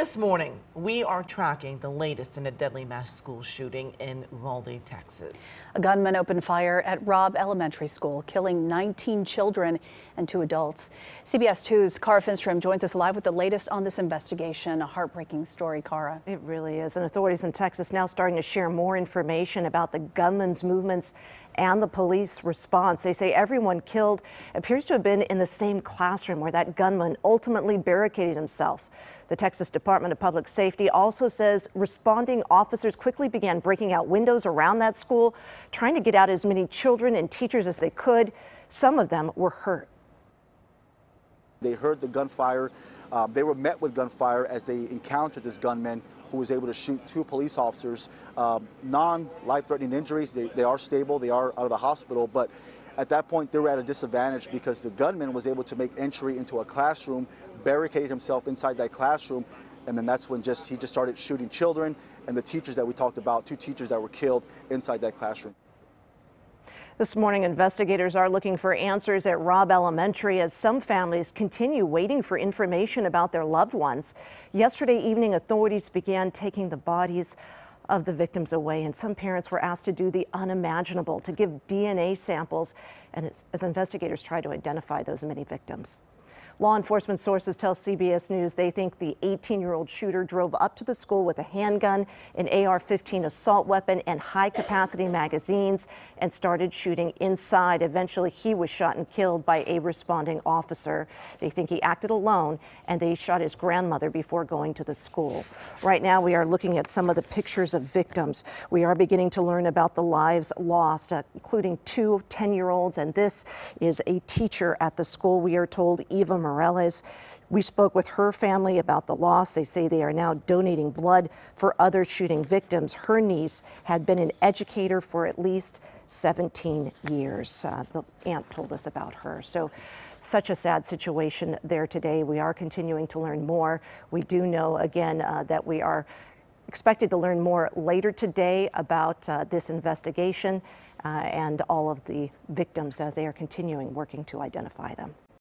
This morning, we are tracking the latest in a deadly mass school shooting in Uvalde, Texas. A gunman opened fire at Robb Elementary School, killing 19 children and two adults. CBS 2's Kara Finnstrom joins us live with the latest on this investigation. A heartbreaking story, Kara. It really is. And authorities in Texas now starting to share more information about the gunman's movements and the police response. They say everyone killed appears to have been in the same classroom where that gunman ultimately barricaded himself. The Texas Department of Public Safety also says responding officers quickly began breaking out windows around that school, trying to get out as many children and teachers as they could. Some of them were hurt. They heard the gunfire. Uh, they were met with gunfire as they encountered this gunman who was able to shoot two police officers. Uh, Non-life-threatening injuries. They, they are stable. They are out of the hospital, but at that point, they were at a disadvantage because the gunman was able to make entry into a classroom, barricaded himself inside that classroom, and then that's when just he just started shooting children and the teachers that we talked about, two teachers that were killed inside that classroom. This morning, investigators are looking for answers at Robb Elementary as some families continue waiting for information about their loved ones. Yesterday evening, authorities began taking the bodies of the victims away, and some parents were asked to do the unimaginable to give DNA samples and as, as investigators try to identify those many victims. Law enforcement sources tell CBS News they think the 18-year-old shooter drove up to the school with a handgun, an AR-15 assault weapon, and high-capacity magazines and started shooting inside. Eventually, he was shot and killed by a responding officer. They think he acted alone, and they shot his grandmother before going to the school. Right now, we are looking at some of the pictures of victims. We are beginning to learn about the lives lost, uh, including two 10-year-olds, and this is a teacher at the school. We are told Eva Mireles. We spoke with her family about the loss. They say they are now donating blood for other shooting victims. Her niece had been an educator for at least 17 years. Uh, the aunt told us about her. So such a sad situation there today. We are continuing to learn more. We do know again uh, that we are expected to learn more later today about uh, this investigation uh, and all of the victims as they are continuing working to identify them.